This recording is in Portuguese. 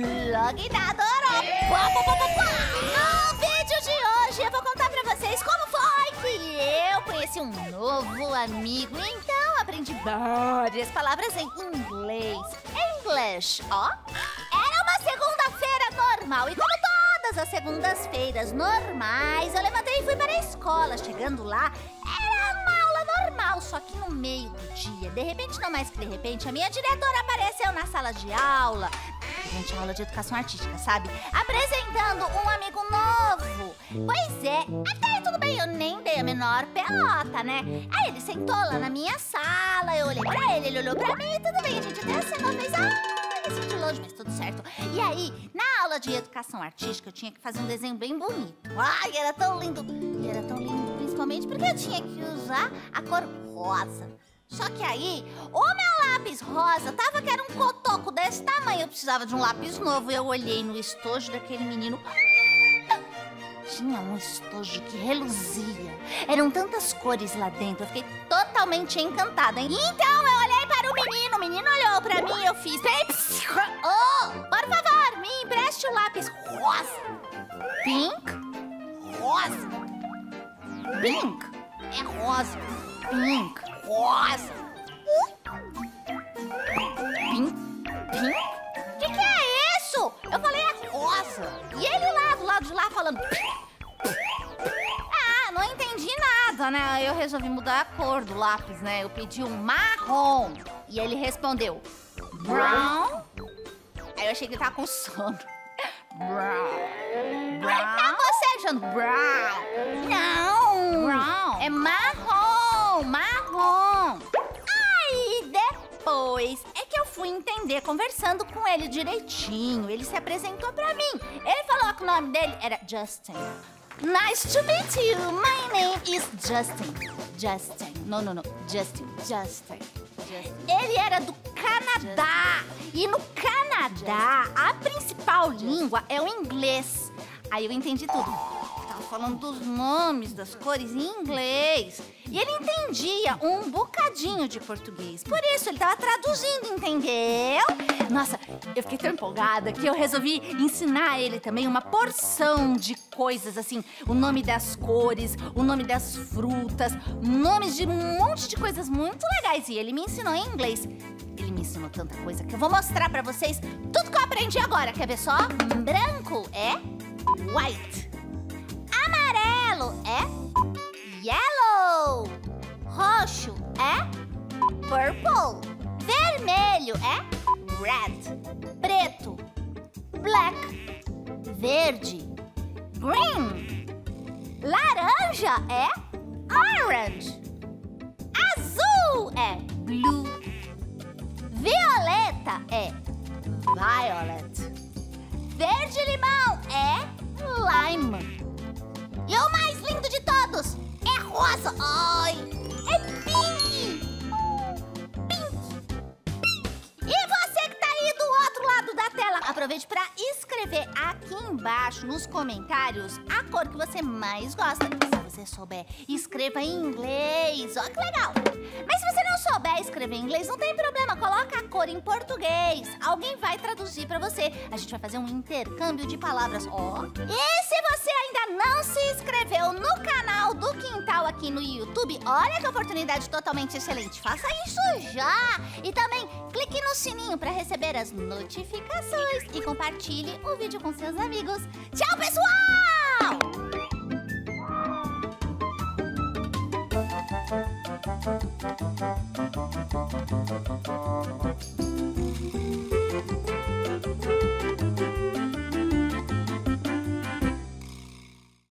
blog da Doró. No vídeo de hoje eu vou contar pra vocês como foi que eu conheci um novo amigo. Então aprendi várias palavras em inglês. English, ó. Era uma segunda-feira normal e como todas as segundas-feiras normais, eu levantei e fui para a escola. Chegando lá, era uma aula normal, só que no meio do dia, de repente, não mais que de repente, a minha diretora apareceu na sala de aula. Gente, aula de educação artística, sabe? Apresentando um amigo novo. Pois é, até aí tudo bem, eu nem dei a menor pelota, né? Aí ele sentou lá na minha sala, eu olhei pra ele, ele olhou pra mim, tudo bem, a gente até assinou, fez... Ah, assim de longe, mas tudo certo. E aí, na aula de educação artística, eu tinha que fazer um desenho bem bonito. Ai, era tão lindo. E era tão lindo, principalmente porque eu tinha que usar a cor rosa. Só que aí, o meu lápis rosa tava que era um cotoco desse tamanho. Eu precisava de um lápis novo. E eu olhei no estojo daquele menino. Tinha um estojo que reluzia. Eram tantas cores lá dentro. Eu fiquei totalmente encantada. Então eu olhei para o menino. O menino olhou para mim e eu fiz. Oh, por favor, me empreste o lápis rosa. Pink? Rosa. Pink? É rosa. Pink. Rosa. Pink? O que, que é isso? Eu falei é rosa. E ele lá do lado de lá falando. Ah, não entendi nada, né? Eu resolvi mudar a cor do lápis, né? Eu pedi um marrom. E ele respondeu: Brown? Aí eu achei que ele tava com sono. Brown. Brown? É você, John. Brown. Não. Brown. É marrom. Marrom. Aí depois é que eu fui entender, conversando com ele direitinho. Ele se apresentou pra mim. Ele falou que o nome dele era Justin. Nice to meet you. My name is Justin. Justin. No, no, no. Justin. Justin. Ele era do Canadá. E no Canadá, a principal língua é o inglês. Aí eu entendi tudo. Tava falando dos nomes das cores em inglês. E ele entendia um bocadinho de português. Por isso, ele tava traduzindo, entendeu? Nossa, eu fiquei tão empolgada que eu resolvi ensinar ele também uma porção de coisas, assim. O nome das cores, o nome das frutas, nomes de um monte de coisas muito legais. E ele me ensinou em inglês. Ele me ensinou tanta coisa que eu vou mostrar pra vocês tudo que eu aprendi agora. Quer ver só? Branco é white. Amarelo é yellow. Roxo é purple. Vermelho é red. Preto, black. Verde, green. Laranja é orange. Azul é blue. Violeta é violet. Verde limão é lime. Aproveite para escrever aqui embaixo nos comentários a cor que você mais gosta. Se você souber, escreva em inglês. Ó, que legal. Mas se você não souber escrever em inglês, não tem problema. Coloca a cor em português. Alguém vai traduzir para você. A gente vai fazer um intercâmbio de palavras. Ó. E se você ainda não se inscreveu no canal do Quintal aqui no YouTube, olha que oportunidade totalmente excelente. Faça isso já. E também clique no sininho para receber as notificações e compartilhe vídeo com seus amigos. Tchau, pessoal!